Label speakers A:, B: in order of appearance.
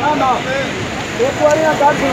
A: ना ना एक बार यहाँ कर दो।